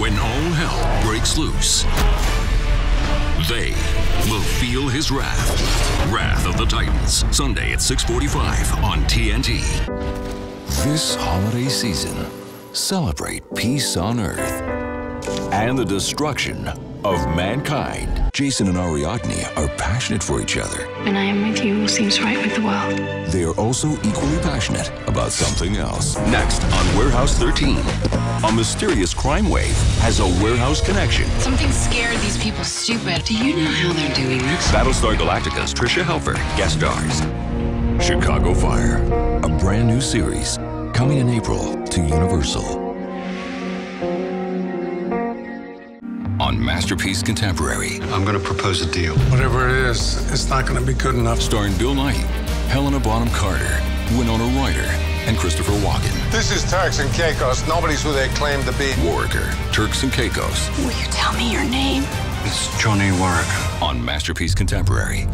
When all hell breaks loose, they will feel his wrath. Wrath of the Titans, Sunday at 645 on TNT. This holiday season, celebrate peace on earth and the destruction of mankind. Jason and Ariadne are passionate for each other. When I am with you, all seems right with the world. They are also equally passionate about something else. Next on Warehouse 13, a mysterious crime wave has a warehouse connection. Something scared these people stupid. Do you know how they're doing this? Battlestar Galactica's Tricia Helfer guest stars. Chicago Fire, a brand new series coming in April to Universal. On Masterpiece Contemporary, I'm going to propose a deal. Whatever it is, it's not going to be good enough. starring Bill Nighy, Helena Bonham Carter, Winona Ryder, and Christopher Walken. This is Turks and Caicos. Nobody's who they claim to be. Worricker, Turks and Caicos, Will you tell me your name? It's Johnny Worricker. on Masterpiece Contemporary.